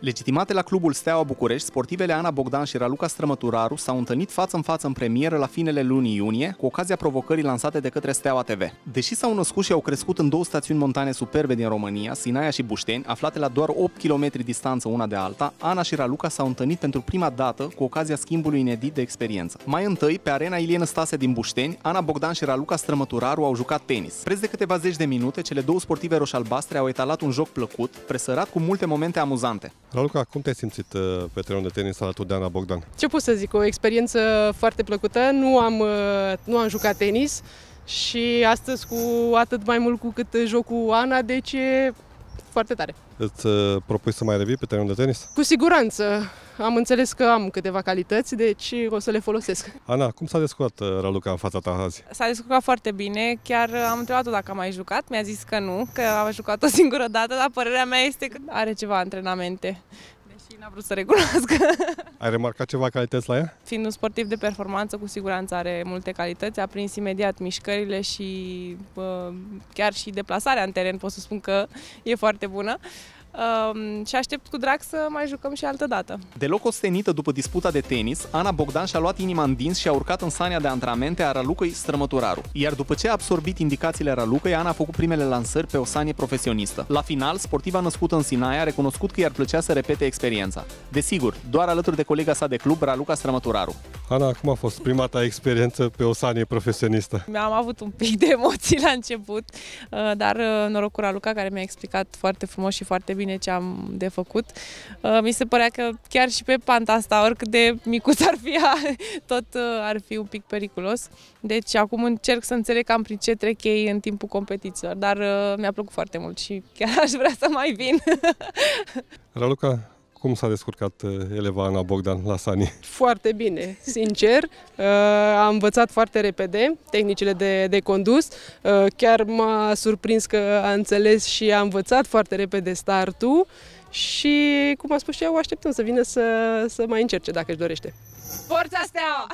Legitimate la clubul Steaua București, sportivele Ana Bogdan și Raluca Strămăturaru s-au întâlnit față în față în premieră la finele lunii iunie, cu ocazia provocării lansate de către Steaua TV. Deși s-au născut și au crescut în două stațiuni montane superbe din România, Sinaia și Bușteni, aflate la doar 8 km distanță una de alta, Ana și Raluca s-au întâlnit pentru prima dată cu ocazia schimbului inedit de experiență. Mai întâi, pe arena Ilie Stase din Bușteni, Ana Bogdan și Raluca Strămăturaru au jucat tenis. Preț de câteva zeci de minute, cele două sportive roșalbastre au etalat un joc plăcut, presărat cu multe momente amuzante. Raluca, cum te-ai simțit uh, pe terenul de tenis alături de Ana Bogdan? Ce pot să zic, o experiență foarte plăcută. Nu am, uh, nu am jucat tenis și astăzi cu atât mai mult cu cât joc cu Ana, deci e foarte tare. Îți uh, propui să mai revii pe terenul de tenis? Cu siguranță. Am înțeles că am câteva calități, deci o să le folosesc. Ana, cum s-a descurcat Raluca în fața ta azi? S-a descurcat foarte bine. Chiar am întrebat-o dacă a mai jucat. Mi-a zis că nu, că a jucat o singură dată, dar părerea mea este că are ceva antrenamente deși n-a vrut să recunoască. Ai remarcat ceva calități la ea? Fiind un sportiv de performanță, cu siguranță are multe calități. A prins imediat mișcările și uh, chiar și deplasarea în teren, pot să spun că e foarte bună. Um, și aștept cu drag să mai jucăm și altă dată. Deloc ostenită după disputa de tenis, Ana Bogdan și-a luat inima în dinți și a urcat în sania de antrenamente a Ralucăi Strămăturaru. Iar după ce a absorbit indicațiile Ralucăi, Ana a făcut primele lansări pe o sanie profesionistă. La final, sportiva născută în Sinaia a recunoscut că i-ar plăcea să repete experiența. Desigur, doar alături de colega sa de club, Raluca Strămăturaru. Ana, cum a fost prima ta experiență pe o sanie profesionistă? Am avut un pic de emoții la început, uh, dar uh, noroc cu Raluca care mi-a explicat foarte frumos și foarte bine ce am de făcut. Uh, mi se părea că chiar și pe panta asta, oricât de micuț ar fi, tot ar fi un pic periculos. Deci acum încerc să înțeleg cam prin ce trec ei în timpul competițiilor, dar mi-a plăcut foarte mult și chiar aș vrea să mai vin. Raluca, cum s-a descurcat uh, eleva Ana Bogdan la Sani? Foarte bine, sincer. Uh, am învățat foarte repede tehnicile de, de condus. Uh, chiar m-a surprins că a înțeles și a învățat foarte repede startul și, cum a spus și eu, așteptăm să vină să, să mai încerce dacă își dorește. Forța Steaua!